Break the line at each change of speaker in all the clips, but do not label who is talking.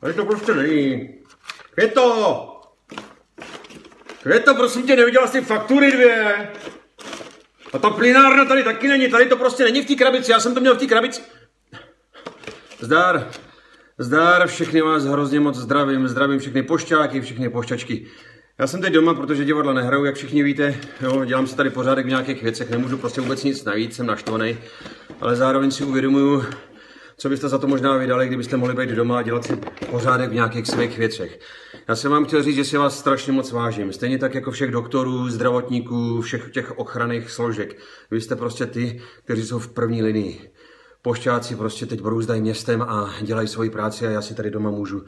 Tady to prostě není. Květo! Květo, prosím tě, neviděla jsi faktury dvě? A ta plynárna tady taky není, tady to prostě není v té krabici, já jsem to měl v té krabici. Zdar, zdar, všechny vás hrozně moc zdravím, zdravím všechny pošťáky, všechny pošťačky. Já jsem teď doma, protože divadla nehraju, jak všichni víte, jo, dělám si tady pořádek v nějakých věcech, nemůžu prostě vůbec nic najít, jsem naštvaný, ale zároveň si uvědomuju, co byste za to možná vydali, kdybyste mohli být doma a dělat si pořádek v nějakých svých věcech. Já jsem vám chtěl říct, že si vás strašně moc vážím. Stejně tak jako všech doktorů, zdravotníků, všech těch ochranných složek. Vy jste prostě ty, kteří jsou v první linii. Pošťáci prostě teď brouzdají městem a dělají svoji práci a já si tady doma můžu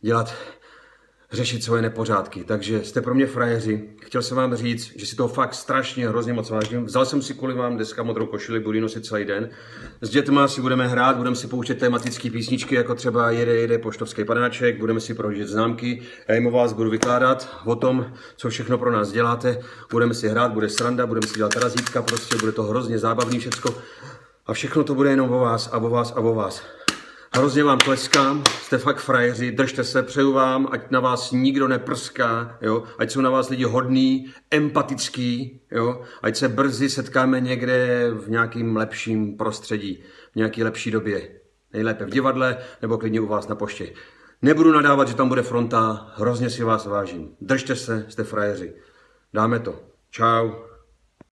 dělat řešit svoje nepořádky. Takže jste pro mě frajeři. Chtěl jsem vám říct, že si toho fakt strašně hrozně moc vážím. Vzal jsem si kvůli vám dneska modrou košili, budu nosit celý den. S dětma si budeme hrát, budeme si pouštět tematické písničky, jako třeba Jede, jede poštovský panáček, budeme si projíždět známky. Já jim o vás budu vykládat o tom, co všechno pro nás děláte. Budeme si hrát, bude sranda, budeme si dělat razítka, prostě bude to hrozně zábavný všecko. A všechno to bude jenom o vás a o vás a o vás. Hrozně vám tleskám, jste fakt frajeři, držte se, přeju vám, ať na vás nikdo neprská, jo? ať jsou na vás lidi hodný, empatický, jo? ať se brzy setkáme někde v nějakým lepším prostředí, v nějaký lepší době. Nejlépe v divadle nebo klidně u vás na poště. Nebudu nadávat, že tam bude fronta, hrozně si vás vážím. Držte se, jste frajeři. Dáme to. Čau.